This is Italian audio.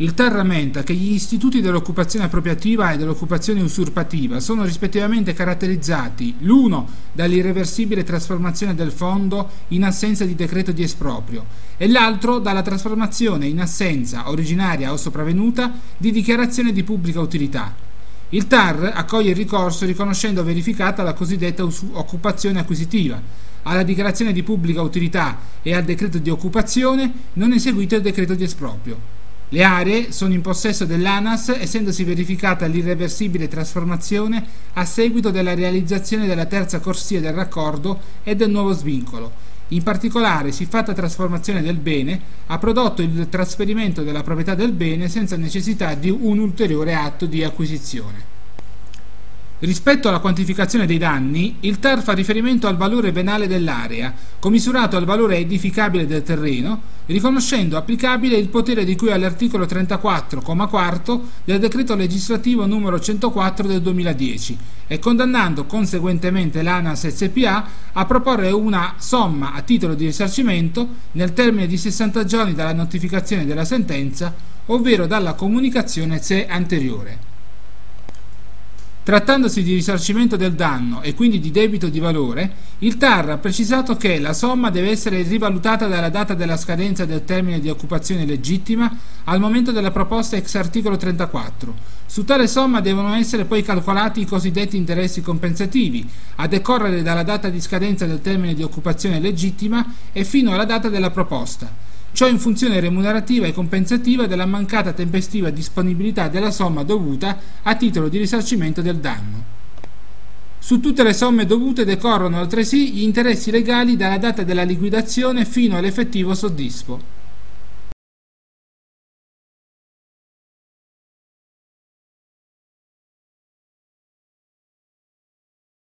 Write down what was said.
Il TAR rammenta che gli istituti dell'occupazione appropriativa e dell'occupazione usurpativa sono rispettivamente caratterizzati l'uno dall'irreversibile trasformazione del fondo in assenza di decreto di esproprio e l'altro dalla trasformazione in assenza, originaria o sopravvenuta, di dichiarazione di pubblica utilità. Il TAR accoglie il ricorso riconoscendo verificata la cosiddetta occupazione acquisitiva. Alla dichiarazione di pubblica utilità e al decreto di occupazione non è seguito il decreto di esproprio. Le aree sono in possesso dell'ANAS essendosi verificata l'irreversibile trasformazione a seguito della realizzazione della terza corsia del raccordo e del nuovo svincolo. In particolare, siffatta trasformazione del bene ha prodotto il trasferimento della proprietà del bene senza necessità di un ulteriore atto di acquisizione. Rispetto alla quantificazione dei danni, il TAR fa riferimento al valore venale dell'area, commisurato al valore edificabile del terreno, riconoscendo applicabile il potere di cui all'articolo 34,4 del decreto legislativo numero 104 del 2010 e condannando conseguentemente l'ANAS SPA a proporre una somma a titolo di risarcimento nel termine di 60 giorni dalla notificazione della sentenza, ovvero dalla comunicazione se anteriore. Trattandosi di risarcimento del danno e quindi di debito di valore, il TAR ha precisato che la somma deve essere rivalutata dalla data della scadenza del termine di occupazione legittima al momento della proposta ex articolo 34. Su tale somma devono essere poi calcolati i cosiddetti interessi compensativi, a decorrere dalla data di scadenza del termine di occupazione legittima e fino alla data della proposta ciò in funzione remunerativa e compensativa della mancata tempestiva disponibilità della somma dovuta a titolo di risarcimento del danno. Su tutte le somme dovute decorrono altresì gli interessi legali dalla data della liquidazione fino all'effettivo soddisfo.